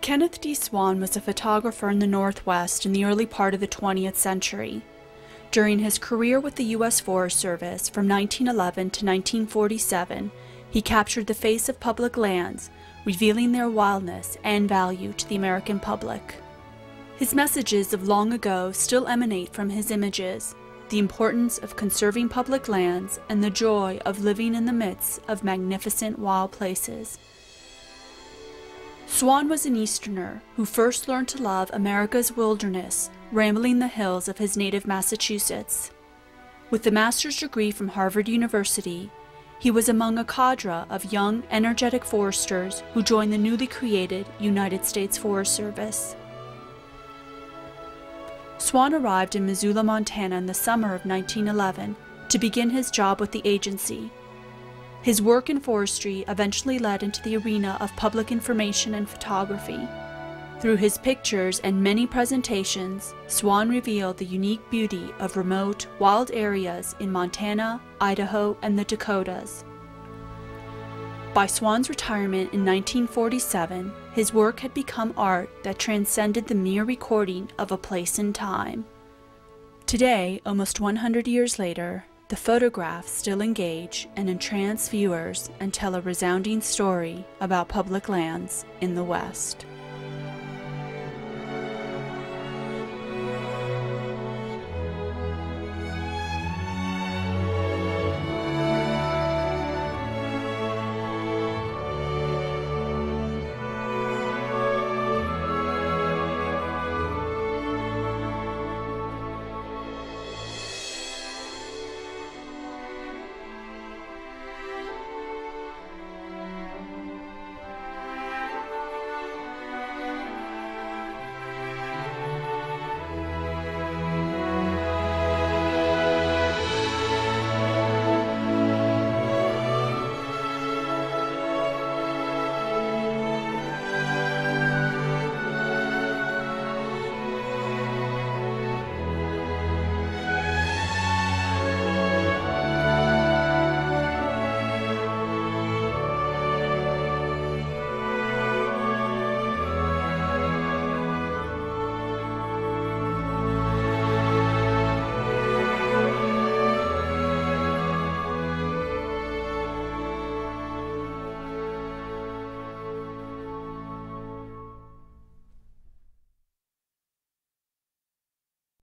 Kenneth D. Swan was a photographer in the Northwest in the early part of the 20th century. During his career with the U.S. Forest Service from 1911 to 1947, he captured the face of public lands, revealing their wildness and value to the American public. His messages of long ago still emanate from his images, the importance of conserving public lands and the joy of living in the midst of magnificent wild places. Swan was an Easterner who first learned to love America's wilderness, rambling the hills of his native Massachusetts. With a master's degree from Harvard University, he was among a cadre of young, energetic foresters who joined the newly created United States Forest Service. Swan arrived in Missoula, Montana in the summer of 1911 to begin his job with the agency his work in forestry eventually led into the arena of public information and photography. Through his pictures and many presentations, Swan revealed the unique beauty of remote, wild areas in Montana, Idaho, and the Dakotas. By Swan's retirement in 1947, his work had become art that transcended the mere recording of a place and time. Today, almost 100 years later, the photographs still engage and entrance viewers and tell a resounding story about public lands in the West.